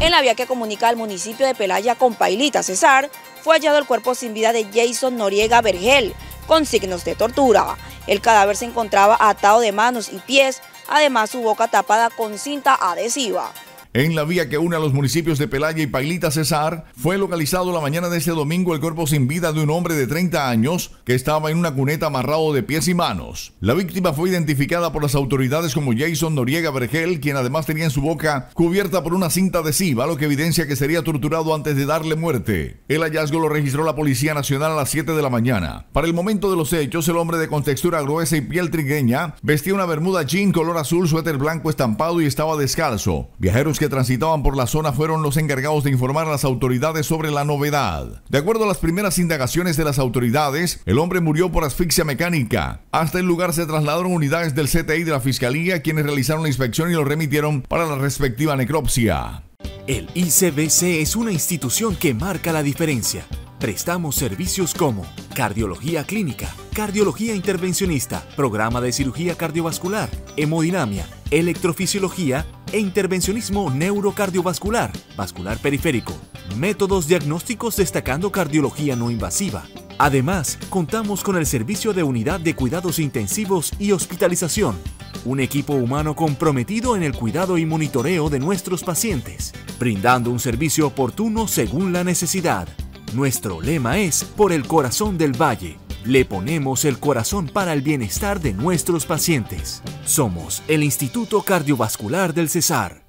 En la vía que comunica al municipio de Pelaya con Pailita Cesar, fue hallado el cuerpo sin vida de Jason Noriega Vergel, con signos de tortura. El cadáver se encontraba atado de manos y pies, además su boca tapada con cinta adhesiva. En la vía que une a los municipios de Pelaya y Pailita Cesar, fue localizado la mañana de este domingo el cuerpo sin vida de un hombre de 30 años que estaba en una cuneta amarrado de pies y manos. La víctima fue identificada por las autoridades como Jason Noriega Vergel, quien además tenía en su boca cubierta por una cinta adhesiva, lo que evidencia que sería torturado antes de darle muerte. El hallazgo lo registró la Policía Nacional a las 7 de la mañana. Para el momento de los hechos, el hombre de contextura gruesa y piel trigueña vestía una bermuda jean color azul, suéter blanco estampado y estaba descalzo. Viajeros que transitaban por la zona fueron los encargados de informar a las autoridades sobre la novedad. De acuerdo a las primeras indagaciones de las autoridades, el hombre murió por asfixia mecánica. Hasta el lugar se trasladaron unidades del CTI de la Fiscalía, quienes realizaron la inspección y lo remitieron para la respectiva necropsia. El ICBC es una institución que marca la diferencia. Prestamos servicios como cardiología clínica, cardiología intervencionista, programa de cirugía cardiovascular, hemodinamia, electrofisiología e intervencionismo neurocardiovascular, vascular periférico, métodos diagnósticos destacando cardiología no invasiva. Además, contamos con el servicio de unidad de cuidados intensivos y hospitalización, un equipo humano comprometido en el cuidado y monitoreo de nuestros pacientes, brindando un servicio oportuno según la necesidad. Nuestro lema es Por el corazón del valle. Le ponemos el corazón para el bienestar de nuestros pacientes. Somos el Instituto Cardiovascular del Cesar.